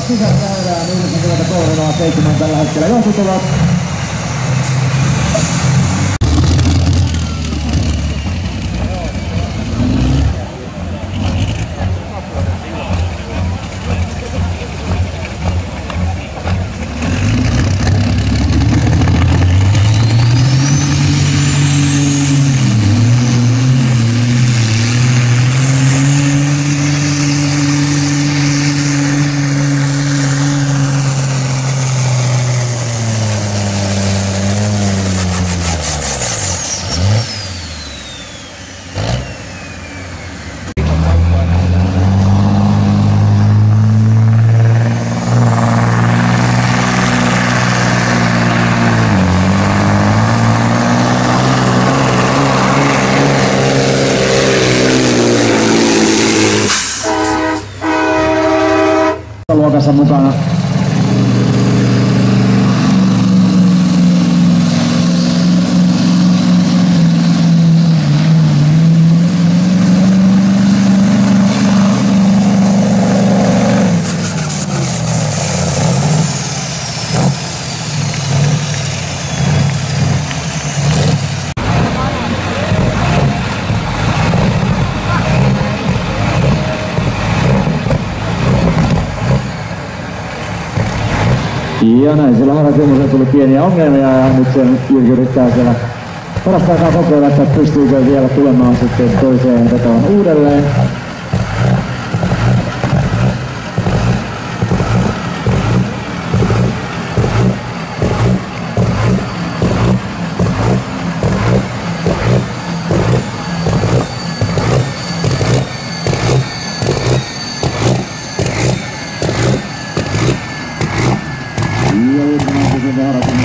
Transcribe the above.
kisat käydään. 93 tällä hetkellä 怎么办啊？Ja näin siellä Harra Timosen tuli pieniä ongelmia ja nyt sen Jyrki yrittää siellä parasta aikaa kokeilla, että pystyykö vielä tulemaan sitten toiseen vetoon uudelleen. down.